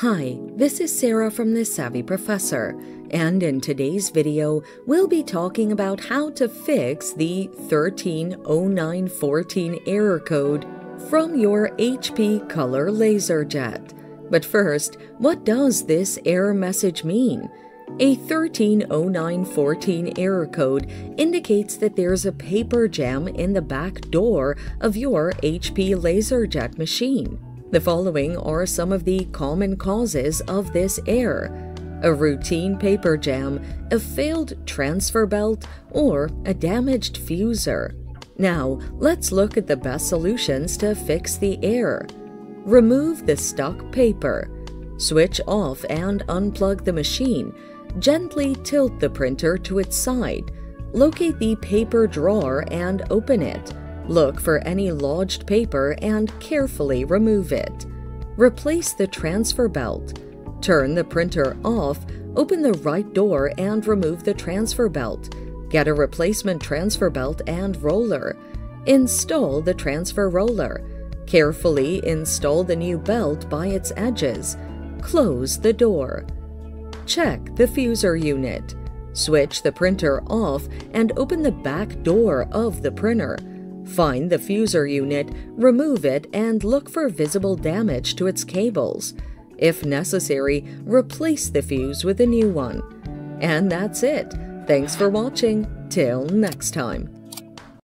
Hi, this is Sarah from The Savvy Professor, and in today's video, we'll be talking about how to fix the 130914 error code from your HP Color LaserJet. But first, what does this error message mean? A 130914 error code indicates that there's a paper jam in the back door of your HP LaserJet machine. The following are some of the common causes of this error a routine paper jam, a failed transfer belt, or a damaged fuser. Now, let's look at the best solutions to fix the error. Remove the stuck paper. Switch off and unplug the machine. Gently tilt the printer to its side. Locate the paper drawer and open it. Look for any lodged paper and carefully remove it. Replace the transfer belt. Turn the printer off, open the right door and remove the transfer belt. Get a replacement transfer belt and roller. Install the transfer roller. Carefully install the new belt by its edges. Close the door. Check the fuser unit. Switch the printer off and open the back door of the printer. Find the fuser unit, remove it, and look for visible damage to its cables. If necessary, replace the fuse with a new one. And that's it. Thanks for watching. Till next time.